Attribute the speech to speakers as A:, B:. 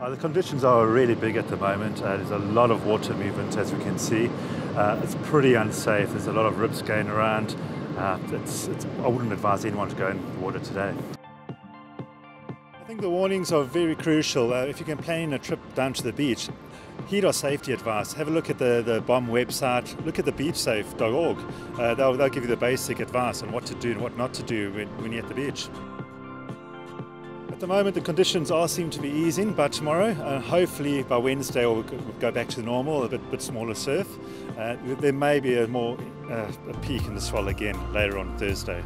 A: Uh, the conditions are really big at the moment. Uh, there's a lot of water movement, as we can see. Uh, it's pretty unsafe. There's a lot of rips going around. Uh, it's, it's, I wouldn't advise anyone to go in the water today. I think the warnings are very crucial. Uh, if you can plan a trip down to the beach, heed our safety advice. Have a look at the, the BOM website, look at the beachsafe.org. Uh, they'll, they'll give you the basic advice on what to do and what not to do when, when you're at the beach. At the moment, the conditions are seem to be easing, but tomorrow, uh, hopefully by Wednesday, we'll go back to the normal, a bit, bit smaller surf. Uh, there may be a more uh, a peak in the swell again later on Thursday.